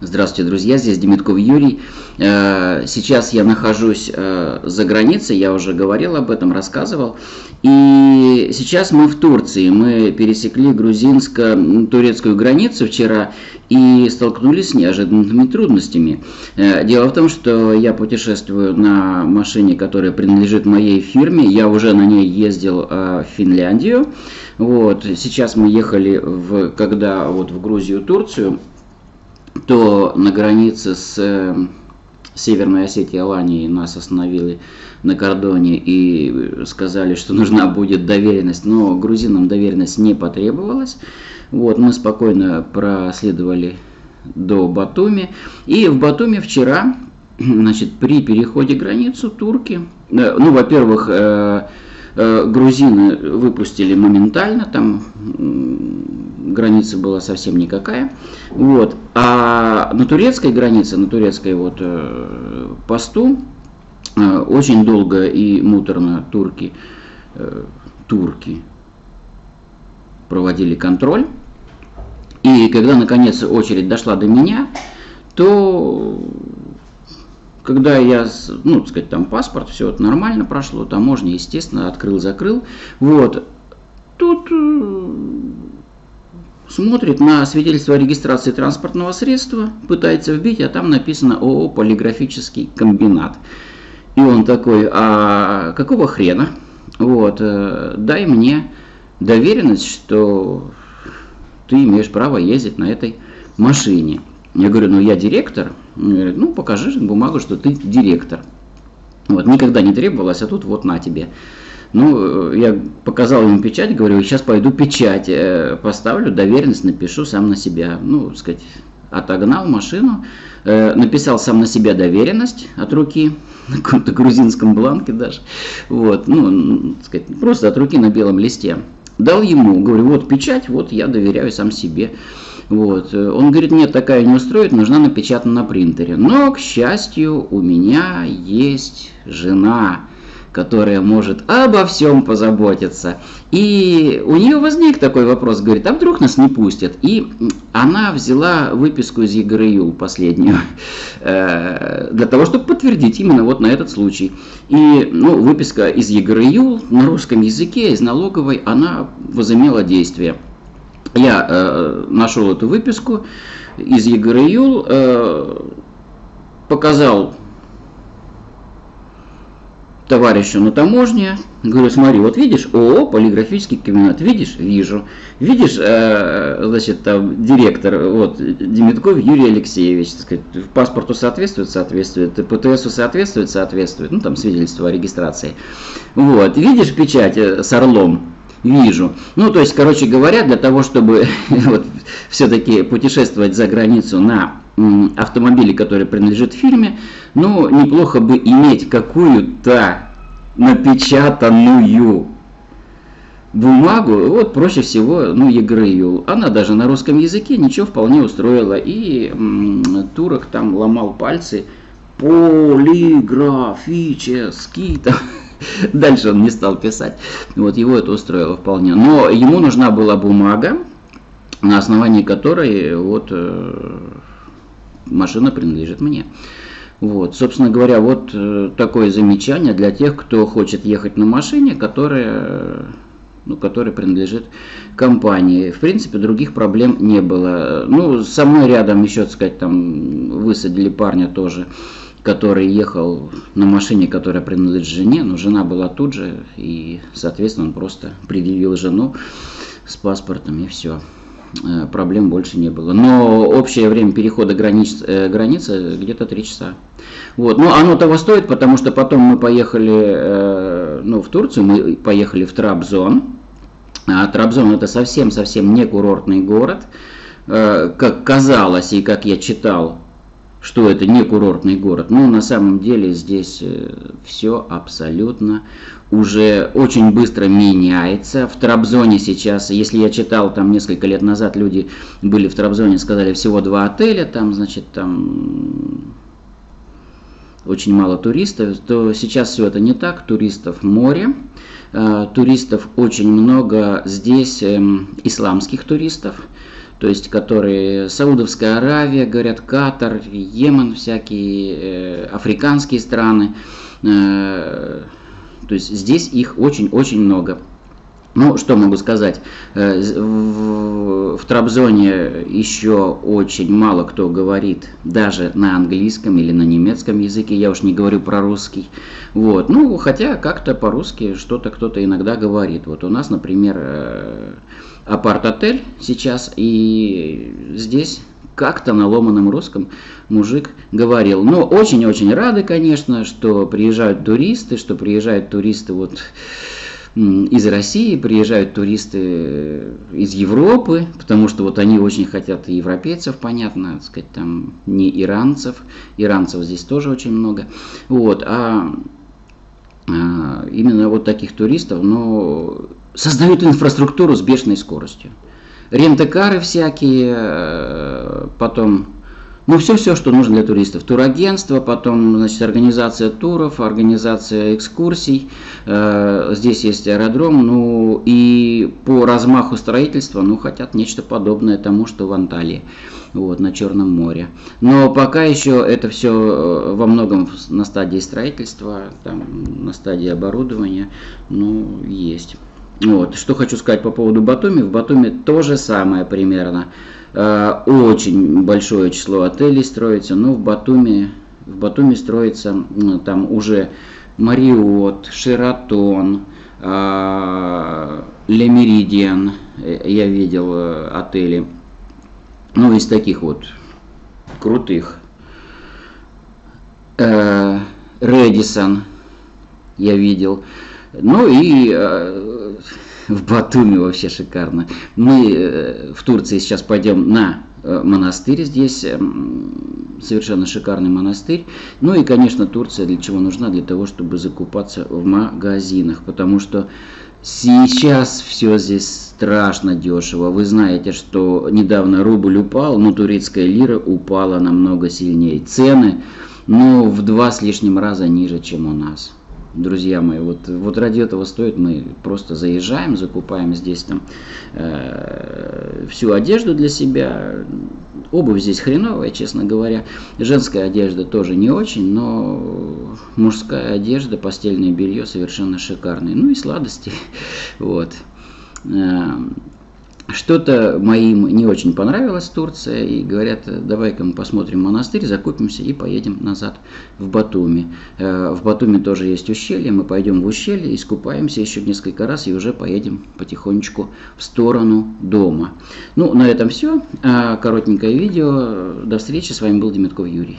Здравствуйте, друзья, здесь Демитков Юрий. Э, сейчас я нахожусь э, за границей, я уже говорил об этом, рассказывал. И сейчас мы в Турции. Мы пересекли грузинско-турецкую границу вчера и столкнулись с неожиданными трудностями. Э, дело в том, что я путешествую на машине, которая принадлежит моей фирме. Я уже на ней ездил в Финляндию. Вот. Сейчас мы ехали, в, когда вот в Грузию, Турцию то на границе с э, Северной Осетией и Аланией нас остановили на кордоне и сказали, что нужна будет доверенность, но грузинам доверенность не потребовалась. Вот, мы спокойно проследовали до Батуми. И в Батуми вчера, значит, при переходе границу турки, э, ну, во-первых, э, грузины выпустили моментально, там граница была совсем никакая. Вот. А на турецкой границе, на турецкой вот э, посту э, очень долго и муторно турки, э, турки проводили контроль. И когда наконец очередь дошла до меня, то когда я, ну, так сказать, там паспорт, все это нормально прошло, таможня, естественно, открыл-закрыл, вот, тут смотрит на свидетельство о регистрации транспортного средства, пытается вбить, а там написано ООО «Полиграфический комбинат». И он такой, а какого хрена? Вот, э, дай мне доверенность, что ты имеешь право ездить на этой машине. Я говорю, ну я директор. Он говорит, ну покажи бумагу, что ты директор. Вот, никогда не требовалось, а тут вот на тебе. Ну, я показал ему печать, говорю, сейчас пойду печать э, поставлю, доверенность напишу сам на себя. Ну, сказать, отогнал машину, э, написал сам на себя доверенность от руки, на каком-то грузинском бланке даже. Вот, ну, сказать, просто от руки на белом листе. Дал ему, говорю, вот печать, вот я доверяю сам себе. Вот. Он говорит, нет, такая не устроит, нужна напечатана на принтере. Но, к счастью, у меня есть жена, которая может обо всем позаботиться. И у нее возник такой вопрос, говорит, а вдруг нас не пустят? И она взяла выписку из ЕГРЮЛ последнюю, э, для того, чтобы подтвердить именно вот на этот случай. И ну, выписка из ЕГРЮЛ на русском языке, из налоговой, она возымела действие. Я э, нашел эту выписку из ЕГРЮЛ, э, показал товарищу на таможне, говорю, смотри, вот видишь, ООО, полиграфический кабинет, видишь, вижу, видишь, э, значит, там директор, вот, Демитков Юрий Алексеевич, так сказать, паспорту соответствует, соответствует, ПТСу соответствует, соответствует, ну, там свидетельство о регистрации, вот, видишь печать э, с орлом, вижу. Ну, то есть, короче говоря, для того, чтобы вот, все-таки путешествовать за границу на автомобиле, который принадлежит фирме, ну, неплохо бы иметь какую-то напечатанную бумагу, вот проще всего, ну, ЕГРЮ. Она даже на русском языке ничего вполне устроила. И м, турок там ломал пальцы. Полиграфический. Там. Дальше он не стал писать. Вот его это устроило вполне. Но ему нужна была бумага, на основании которой вот э, машина принадлежит мне. Вот, собственно говоря, вот э, такое замечание для тех, кто хочет ехать на машине, которая, ну, которая принадлежит компании. В принципе, других проблем не было. Ну, со мной рядом еще, так сказать, там высадили парня тоже, который ехал на машине, которая принадлежит жене, но жена была тут же, и, соответственно, он просто предъявил жену с паспортом, и все. Э, проблем больше не было. Но общее время перехода границ, э, границы где-то 3 часа. Вот. Но оно того стоит, потому что потом мы поехали э, ну, в Турцию, мы поехали в Трабзон. А Трабзон это совсем-совсем не курортный город. Как казалось и как я читал, что это не курортный город. Но на самом деле здесь все абсолютно уже очень быстро меняется. В Трабзоне сейчас, если я читал там несколько лет назад, люди были в Трабзоне, сказали всего два отеля, там, значит, там очень мало туристов, то сейчас все это не так, туристов море, э, туристов очень много здесь, эм, исламских туристов, то есть которые Саудовская Аравия, говорят, Катар, Йемен, всякие э, африканские страны. Э, то есть здесь их очень-очень много. Ну, что могу сказать, э, в, в Трабзоне еще очень мало кто говорит даже на английском или на немецком языке, я уж не говорю про русский. Вот. Ну, хотя как-то по-русски что-то кто-то иногда говорит. Вот у нас, например, э, апарт-отель сейчас, и здесь как-то на ломаном русском мужик говорил. Но очень-очень рады, конечно, что приезжают туристы, что приезжают туристы вот из России, приезжают туристы э, из Европы, потому что вот они очень хотят европейцев, понятно, так сказать, там не иранцев, иранцев здесь тоже очень много, вот, а, а именно вот таких туристов, но создают инфраструктуру с бешеной скоростью. Рентекары всякие, э, потом ну, все-все, что нужно для туристов. Турагентство, потом, значит, организация туров, организация экскурсий. Э, здесь есть аэродром. Ну, и по размаху строительства, ну, хотят нечто подобное тому, что в Анталии, вот, на Черном море. Но пока еще это все э, во многом на стадии строительства, там, на стадии оборудования, ну, есть. Вот. Что хочу сказать по поводу Батуми. В Батуми то же самое примерно. Э, очень большое число отелей строится, но в Батуми, в Батуми строится там уже Мариот, Шератон, э, Лемеридиан, э, я видел отели, ну из таких вот крутых. Редисон я видел. Ну и в Батуми вообще шикарно. Мы э, в Турции сейчас пойдем на э, монастырь здесь, эм, совершенно шикарный монастырь. Ну и, конечно, Турция для чего нужна? Для того, чтобы закупаться в магазинах, потому что сейчас все здесь страшно дешево. Вы знаете, что недавно рубль упал, но турецкая лира упала намного сильнее. Цены, ну, в два с лишним раза ниже, чем у нас друзья мои. Вот, вот ради этого стоит, мы просто заезжаем, закупаем здесь там э, всю одежду для себя. Обувь здесь хреновая, честно говоря. Женская одежда тоже не очень, но мужская одежда, постельное белье совершенно шикарные. Ну и сладости. Вот. Э, что-то моим не очень понравилось Турция, и говорят, давай-ка мы посмотрим монастырь, закупимся и поедем назад в Батуми. Э, в Батуми тоже есть ущелье, мы пойдем в ущелье, искупаемся еще несколько раз и уже поедем потихонечку в сторону дома. Ну, на этом все. Коротенькое видео. До встречи. С вами был Демитков Юрий.